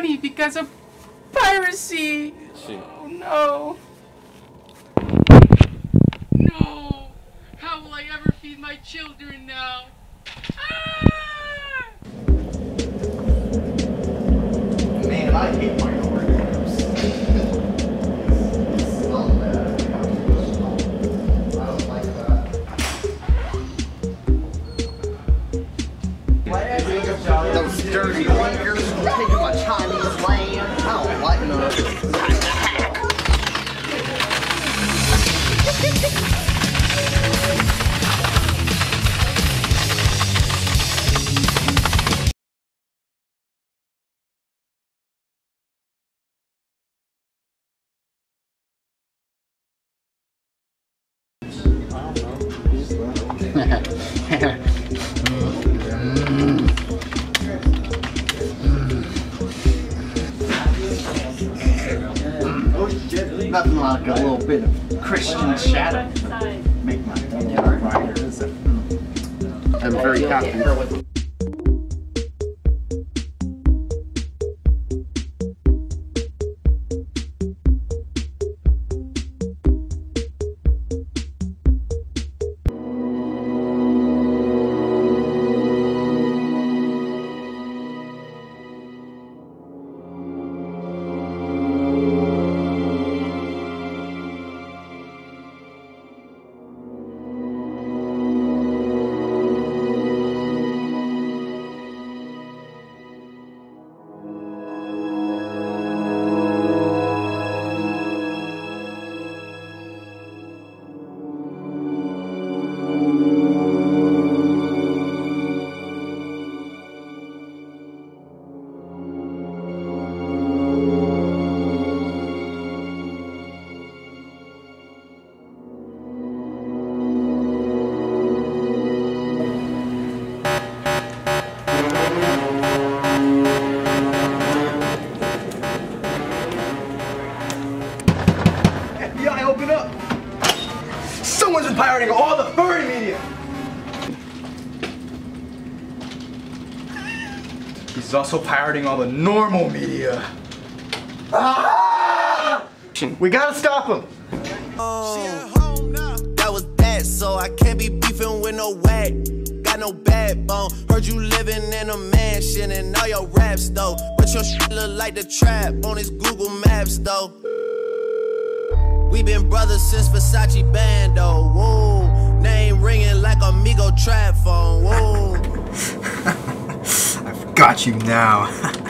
money because of piracy. Shit. Oh no. No. How will I ever feed my children now? Nothing like a little bit of Christian shadow. Make my day brighter. is it? I'm very happy. Someone's been pirating all the furry media! He's also pirating all the normal media. Ah! We gotta stop him! Oh, That was that, so I can't be beefing with no whack. Got no backbone. Heard you living in a mansion and all your raps though. But your shit look like the trap on his Google Maps though. We been brothers since Versace Bando. Whoa, name ringing like Amigo trap phone. Whoa. I've got you now.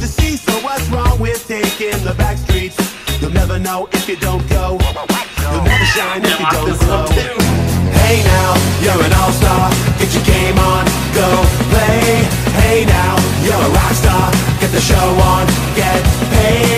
to see. So what's wrong with taking the back streets? You'll never know if you don't go. You'll never shine if you don't glow. Hey now, you're an all-star. Get your game on, go play. Hey now, you're a rock star. Get the show on, get paid.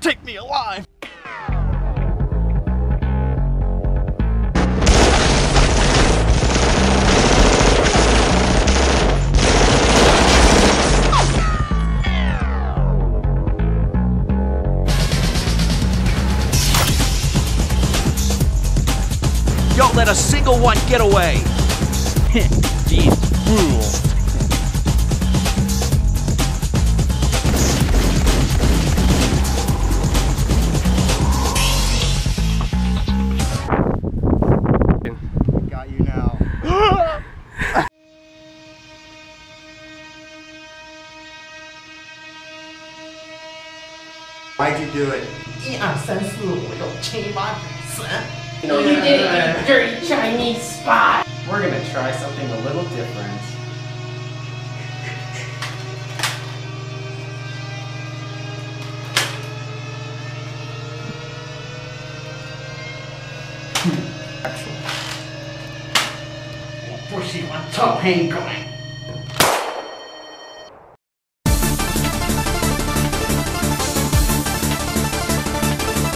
take me alive. Don't let a single one get away. These rules. Why'd you do it? You did it, you dirty Chinese spy! We're gonna try something a little different. Actually. 不喜欢臭黑鬼。